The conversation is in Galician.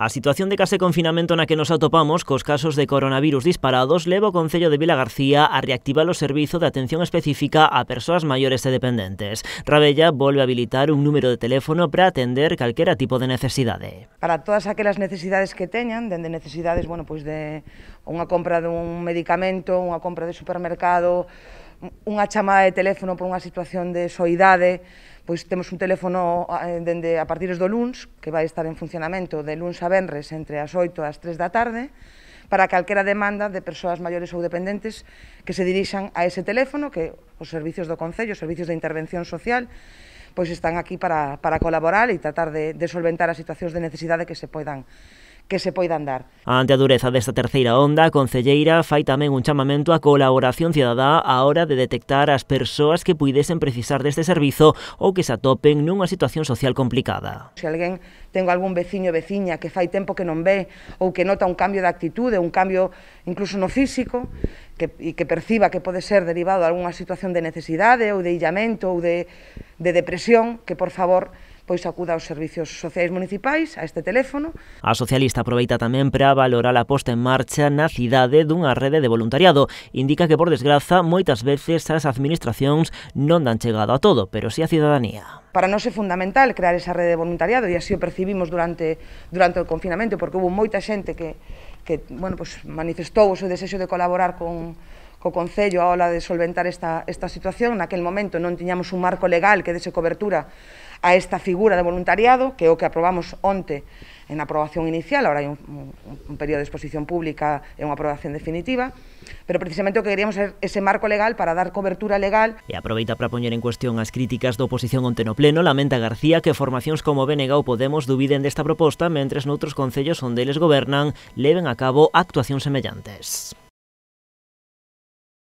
A situación de case confinamento na que nos atopamos cos casos de coronavirus disparados leva o Concello de Vila García a reactivar o servizo de atención específica a persoas maiores e dependentes. Rabella volve a habilitar un número de teléfono para atender calquera tipo de necesidade. Para todas aquelas necesidades que teñan, dende necesidades, bueno, pois de unha compra dun medicamento, unha compra de supermercado, unha chamada de teléfono por unha situación de soidade, pois temos un teléfono eh, dende a partir do luns, que vai estar en funcionamento de luns a venres entre as 8 e as 3 da tarde, para calquera demanda de persoas maiores ou dependentes que se dirixan a ese teléfono, que os servicios do Concello, os servicios de intervención social, pois están aquí para, para colaborar e tratar de, de solventar as situacións de necesidade que se poidan que se poidan dar. Ante a dureza desta terceira onda, a Concelleira fai tamén un chamamento á colaboración cidadá á hora de detectar as persoas que puidesen precisar deste servizo ou que se atopen nunha situación social complicada. Se alguén tengo algún veciño veciña que fai tempo que non ve ou que nota un cambio de actitude, un cambio incluso no físico, que, e que perciba que pode ser derivado de algunha situación de necesidade ou de illamento ou de, de depresión, que por favor pois acuda aos servicios sociais municipais a este teléfono. A socialista aproveita tamén para valorar a posta en marcha na cidade dunha rede de voluntariado. Indica que, por desgraza, moitas veces as administracións non dan chegado a todo, pero sí a cidadanía. Para nós é fundamental crear esa rede de voluntariado e así o percibimos durante, durante o confinamento, porque hubo moita xente que, que bueno, pues manifestou o seu desexo de colaborar con, co Concello a hora de solventar esta, esta situación. Naquel momento non tiñamos un marco legal que dese cobertura a esta figura de voluntariado, que é o que aprobamos onte en aprobación inicial, ahora hai un, un, un período de exposición pública e unha aprobación definitiva, pero precisamente o que queríamos é ese marco legal para dar cobertura legal. E aproveita para poñer en cuestión as críticas da oposición onte no pleno, lamenta García que formacións como BNG ou Podemos dubiden desta proposta, mentres noutros concellos onde eles gobernan leven a cabo actuacións semellantes.